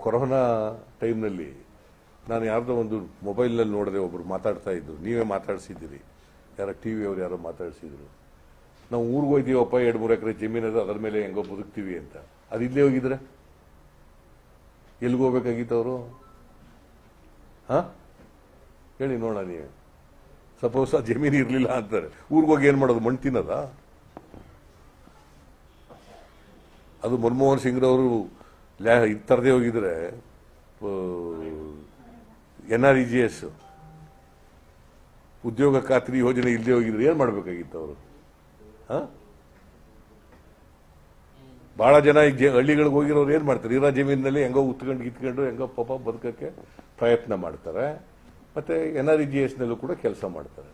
Corona ಟೈಮ್ನಲ್ಲಿ ನಾನು ಯಾರ್ದೋ ಒಂದು ಮೊಬೈಲ್ನಲ್ಲಿ ನೋಡಿದೆ ಒಬ್ರು ಮಾತಾಡ್ತಾ ಇದ್ರು. ನೀವೇ ಮಾತಾಡಿಸಿದ್ದೀರಿ. ಯಾರೋ ಟಿ ವಿಯವ್ರು ಯಾರೋ ಮಾತಾಡಿಸಿದ್ರು. ನಾವು ಊರಿಗೆ ಹೋಯ್ತೀವಪ್ಪ, ಎರಡು ಮೂರು ಎಕರೆ ಜಮೀನದ ಅದರ ಮೇಲೆ ಹೆಂಗೋ ಬದುಕ್ತೀವಿ ಅಂತ. ಅದು ಇಲ್ಲೇ ಹೋಗಿದ್ರೆ? ಎಲ್ಲಿಗೆ ಹೋಗ್ಬೇಕಾಗಿತ್ತು ಅವರು? ಹಾ? ಹೇಳಿ ನೋಡೋಣ ನೀವು. ಸಪೋಸ್ ಆ ಜಮೀನು ಇರಲಿಲ್ಲ ಅಂತಾರೆ. ಊರಿಗೆ ಹೋಗಿ ಏನು ಮಾಡೋದು? ಮಣ್ಣು ತಿನ್ನದ? ಅದು ಮನಮೋಹನ್ ಸಿಂಗ್ರವರು ತರದೇ ಹೋಗಿದ್ರೆ N R E G S. ಉದ್ಯೋಗ ಖಾತ್ರಿ ಯೋಜನೆ ಇಲ್ಲದೆ ಹೋಗಿದ್ರೆ ಏನು ಮಾಡಬೇಕಾಗಿತ್ತು ಅವರು? ಬಹಳ ಜನ ಈಗ ಜ- ಹಳ್ಳಿಗಳಿಗೆ ಹೋಗಿರೋರು ಏನ್ ಮಾಡ್ತಾರೆ? ಇರೋ ಜಮೀನಿನಲ್ಲಿ ಹೆಂಗೋ ಉತ್ಕೊಂಡು ಗಿತ್ಕೊಂಡು ಹೆಂಗೋ ಪಾಪ ಬದುಕಕ್ಕೆ ಪ್ರಯತ್ನ ಮಾಡ್ತಾರೆ. ಮತ್ತೆ N R E G S ನಲ್ಲೂ ಕೂಡ ಕೆಲಸ ಮಾಡ್ತಾರೆ.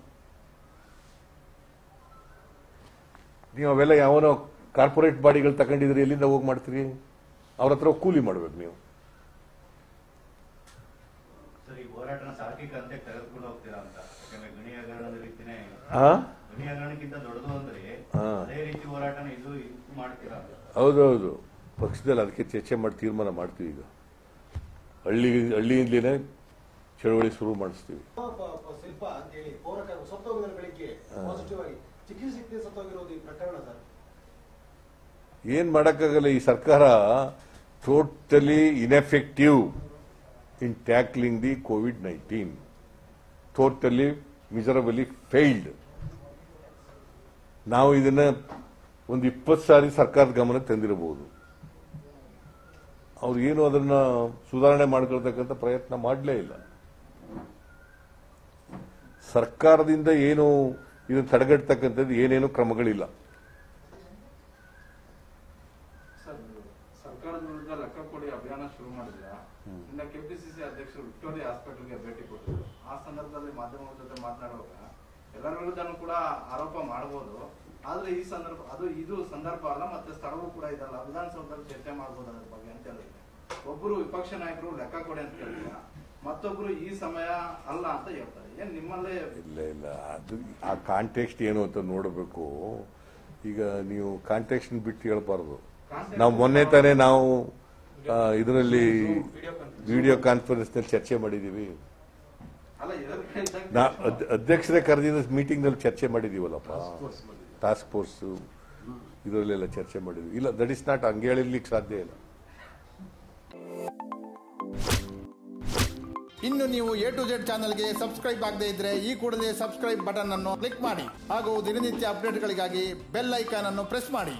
ನೀವು ಅವೆಲ್ಲ ಯಾವನೋ ಕಾರ್ಪೊರೇಟ್ ಬಾಡಿಗಳು ತಗೊಂಡಿದ್ರೆ ಎಲ್ಲಿಂದ ಹೋಗಿ ಮಾಡ್ತೀರಿ? ಅವ್ರ ಹತ್ರ ಕೂಲಿ ಮಾಡ್ಬೇಕು ನೀವು. ಸರ್ ಈ ಹೋರಾಟನ ತಾರ್ಕಿಕ ಅಂತ್ಯಕ್ಕೆ ಹೋಗ್ತೀರಾ ಅಂತ. ಯಾಕಂದ್ರೆ ಗಣಿ ಹಗರಣದ ರೀತಿನೇ ಆ? ಗಣಿ ಹಗರಣಕ್ಕಿಂತ ದೊಡ್ಡದು ಅಂದ್ರೆ ಹಾ. ಅದೇ ರೀತಿ ಹೋರಾಟನ ಇದು ಇದು ಮಾಡ್ತೀರಾ ಅಂತ. ಹೌದೌದು. ಪಕ್ಷದಲ್ಲಿ ಅದಕ್ಕೆ ಚರ್ಚೆ ಮಾಡಿ ತೀರ್ಮಾನ ಮಾಡ್ತೀವಿ ಈಗ. ಹಳ್ಳಿ ಹಳ್ಳಿಯಿಂದಲೇ ಚಳವಳಿ ಶುರು ಮಾಡಿಸ್ತೀವಿ. ಏನ್ ಮಾಡಕ್ಕಾಗಲ್ಲ ಈ ಸರ್ಕಾರ? Ineffective in tackling the COVID nineteen totally miserably failed ನಾವು ಇದನ್ನ ಒಂದು ಇಪ್ಪತ್ತು ಸಾರಿ ಸರ್ಕಾರದ ಗಮನ ತಂದಿರಬಹುದು. ಅವ್ರು ಏನು ಅದನ್ನ ಸುಧಾರಣೆ ಮಾಡ್ಕೊಳ್ತಕ್ಕಂಥ ಪ್ರಯತ್ನ ಮಾಡಲೇ ಇಲ್ಲ. ಸರ್ಕಾರದಿಂದ ಏನು ಇದನ್ನು ತಡೆಗಟ್ಟತಕ್ಕಂಥದ್ದು ಏನೇನು ಕ್ರಮಗಳಿಲ್ಲ. ಸರ್ಕಾರದ ವಿರುದ್ಧ ಲೆಕ್ಕ ಕೊಡಿ ಅಭಿಯಾನ ಶುರು ಮಾಡಿದ್ರೆ ಇನ್ನ ಕೆಪಿಸಿಸಿ ಅಧ್ಯಕ್ಷರು ವಿಕ್ಟೋರಿಯಾ ಹಾಸ್ಪಿಟಲ್ಗೆ ಭೇಟಿ ಕೊಟ್ಟರು ಆ ಸಂದರ್ಭದಲ್ಲಿ ಮಾಧ್ಯಮಗಳ ಜೊತೆ ಮಾತನಾಡುವಾಗ ಎಲ್ಲರ ವಿರುದ್ಧನೂ ಕೂಡ ಆರೋಪ ಮಾಡಬಹುದು. ಆದ್ರೆ ಈ ಸಂದರ್ಭ ಅದು ಇದು ಸಂದರ್ಭ ಅಲ್ಲ ಮತ್ತೆ ಸ್ಥಳವೂ ಕೂಡ ಇದಲ್ಲ ವಿಧಾನಸೌಧದಲ್ಲಿ ಚರ್ಚೆ ಮಾಡಬಹುದು ಅದ್ರ ಬಗ್ಗೆ ಅಂತ ಹೇಳಿದ್ರೆ. ಒಬ್ಬರು ವಿಪಕ್ಷ ನಾಯಕರು ಲೆಕ್ಕ ಕೊಡಿ ಅಂತ ಹೇಳಿದ್ರೆ ಮತ್ತೊಬ್ರು ಈ ಸಮಯ ಅಲ್ಲ ಅಂತ ಹೇಳ್ತಾರೆ. ಏನ್ ನಿಮ್ಮಲ್ಲೇ ಇಲ್ಲ ಇಲ್ಲ. ಅದು ಆ ಕಾಂಟೆಕ್ಸ್ಟ್ ಏನು ಅಂತ ನೋಡಬೇಕು. ಈಗ ನೀವು ಕಾಂಟೆಕ್ಸ್ಟ್ ಬಿಟ್ಟು ಹೇಳ್ಬಾರ್ದು. ನಾವು ಮೊನ್ನೆ ತಾನೇ ನಾವು ಇದರಲ್ಲಿ ವಿಡಿಯೋ ಕಾನ್ಫರೆನ್ಸ್ನಲ್ಲಿ ಚರ್ಚೆ ಮಾಡಿದೀವಿ. ಅಧ್ಯಕ್ಷರೇ ಕರೆದಿದ್ದ ಮೀಟಿಂಗ್ನಲ್ಲಿ ಚರ್ಚೆ ಮಾಡಿದೀವಲ್ಲಪ್ಪ? ಟಾಸ್ಕ್ ಫೋರ್ಸ್ ಇದರಲ್ಲೆಲ್ಲ ಚರ್ಚೆ ಮಾಡಿದ್ವಿ. ಇಲ್ಲ ದಟ್ ಇಸ್ ನಾಟ್ ಹಂಗೆ ಹೇಳಿರ್ಲಿಕ್ಕೆ ಸಾಧ್ಯ ಇಲ್ಲ. ಇನ್ನು ನೀವು ಎ ಟು ಜೆಡ್ ಚಾನಲ್ಗೆ ಸಬ್ಸ್ಕ್ರೈಬ್ ಆಗದೇ ಇದ್ರೆ ಈ ಕೂಡಲೇ ಸಬ್ಸ್ಕ್ರೈಬ್ ಬಟನ್ ಅನ್ನು ಕ್ಲಿಕ್ ಮಾಡಿ ಹಾಗೂ ದಿನನಿತ್ಯ ಅಪ್ಡೇಟ್ಗಳಿಗಾಗಿ ಬೆಲ್ ಐಕಾನ್ ಅನ್ನು ಪ್ರೆಸ್ ಮಾಡಿ.